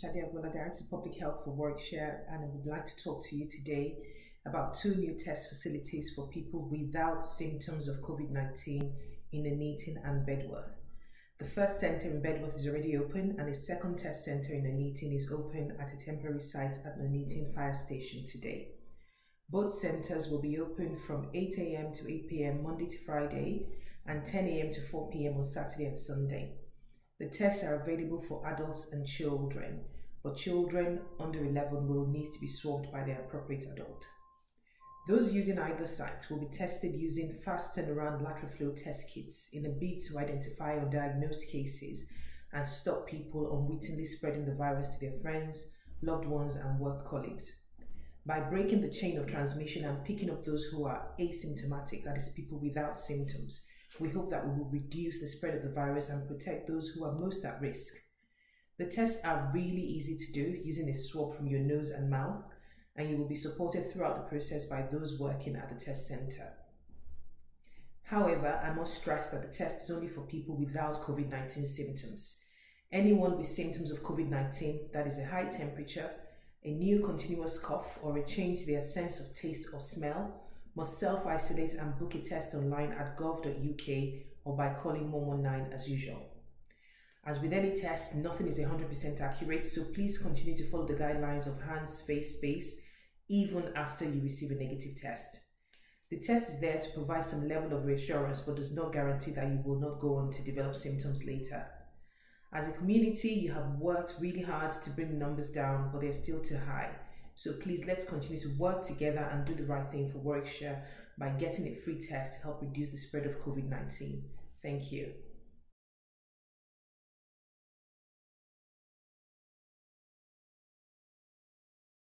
Shade Agboola, Director of Public Health for Warwickshire, and I would like to talk to you today about two new test facilities for people without symptoms of COVID 19 in Nuneaton and Bedworth. The first centre in Bedworth is already open, and a second test centre in Nuneaton is open at a temporary site at Nuneaton Fire Station today. Both centres will be open from 8 a.m. to 8 p.m. Monday to Friday and 10 a.m. to 4 p.m. on Saturday and Sunday. The tests are available for adults and children, but children under 11 will need to be swabbed by their appropriate adult. Those using either site will be tested using fast turnaround lateral flow test kits in a bid to identify or diagnose cases and stop people unwittingly spreading the virus to their friends, loved ones, and work colleagues. By breaking the chain of transmission and picking up those who are asymptomatic, that is, people without symptoms, we hope that we will reduce the spread of the virus and protect those who are most at risk. The tests are really easy to do using a swab from your nose and mouth and you will be supported throughout the process by those working at the test center. However, I must stress that the test is only for people without COVID 19 symptoms. Anyone with symptoms of COVID 19, that is a high temperature, a new continuous cough, or a change to their sense of taste or smell, must self isolate and book a test online at gov.uk or by calling 119 as usual. As with any test, nothing is 100% accurate, so please continue to follow the guidelines of hands, face, space, even after you receive a negative test. The test is there to provide some level of reassurance but does not guarantee that you will not go on to develop symptoms later. As a community, you have worked really hard to bring numbers down, but they're still too high. So please let's continue to work together and do the right thing for Warwickshire by getting a free test to help reduce the spread of COVID 19. Thank you.